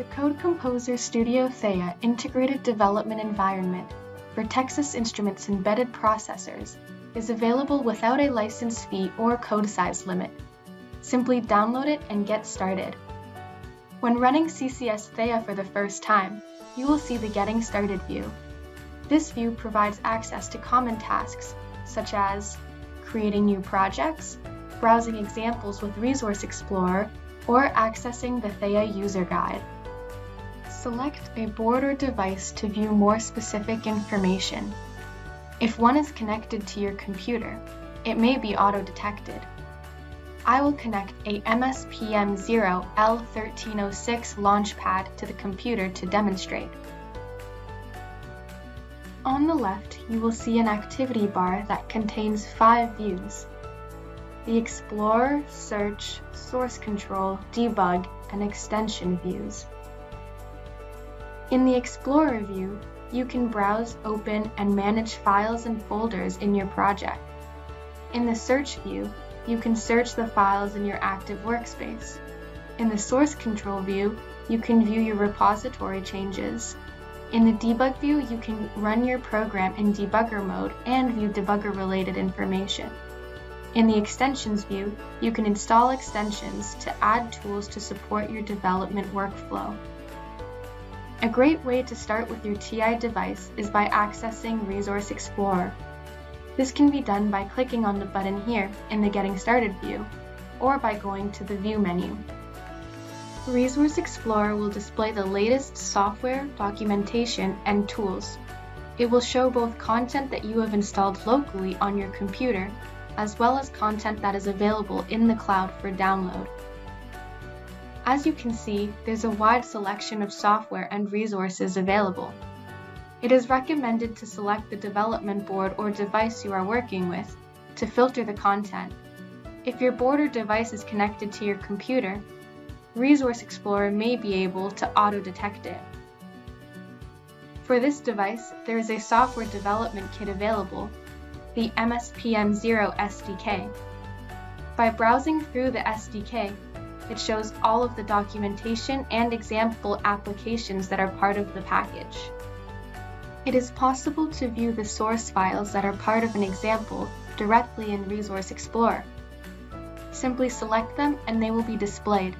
The Code Composer Studio Theia integrated development environment for Texas Instruments embedded processors is available without a license fee or code size limit. Simply download it and get started. When running CCS Theia for the first time, you will see the Getting Started view. This view provides access to common tasks such as creating new projects, browsing examples with Resource Explorer, or accessing the Theia user guide. Select a board or device to view more specific information. If one is connected to your computer, it may be auto-detected. I will connect a MSPM0 L1306 launchpad to the computer to demonstrate. On the left, you will see an activity bar that contains five views. The Explorer, Search, Source Control, Debug, and Extension views. In the Explorer view, you can browse, open, and manage files and folders in your project. In the Search view, you can search the files in your active workspace. In the Source Control view, you can view your repository changes. In the Debug view, you can run your program in debugger mode and view debugger-related information. In the Extensions view, you can install extensions to add tools to support your development workflow. A great way to start with your TI device is by accessing Resource Explorer. This can be done by clicking on the button here in the Getting Started view, or by going to the View menu. Resource Explorer will display the latest software, documentation, and tools. It will show both content that you have installed locally on your computer, as well as content that is available in the cloud for download. As you can see, there's a wide selection of software and resources available. It is recommended to select the development board or device you are working with to filter the content. If your board or device is connected to your computer, Resource Explorer may be able to auto-detect it. For this device, there is a software development kit available, the MSPM0 SDK. By browsing through the SDK, it shows all of the documentation and example applications that are part of the package. It is possible to view the source files that are part of an example directly in Resource Explorer. Simply select them and they will be displayed.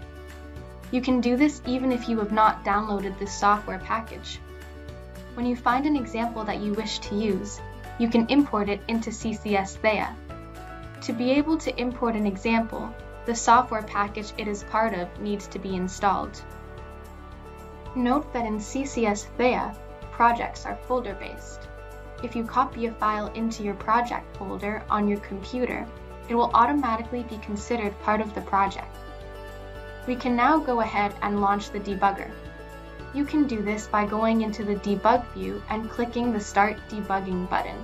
You can do this even if you have not downloaded this software package. When you find an example that you wish to use, you can import it into CCS Theia. To be able to import an example, the software package it is part of needs to be installed. Note that in CCS Theia, projects are folder-based. If you copy a file into your project folder on your computer, it will automatically be considered part of the project. We can now go ahead and launch the debugger. You can do this by going into the Debug view and clicking the Start Debugging button.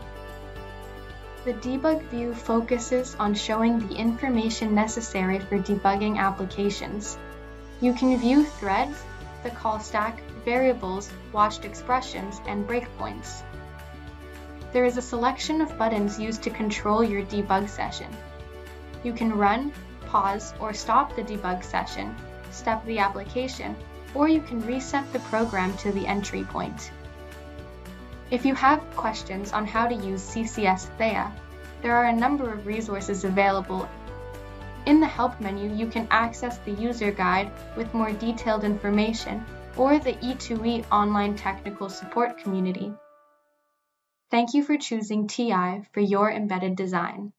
The Debug view focuses on showing the information necessary for debugging applications. You can view threads, the call stack, variables, watched expressions, and breakpoints. There is a selection of buttons used to control your debug session. You can run, pause, or stop the debug session, step the application, or you can reset the program to the entry point. If you have questions on how to use CCS Theia, there are a number of resources available. In the Help menu, you can access the user guide with more detailed information or the E2E online technical support community. Thank you for choosing TI for your embedded design.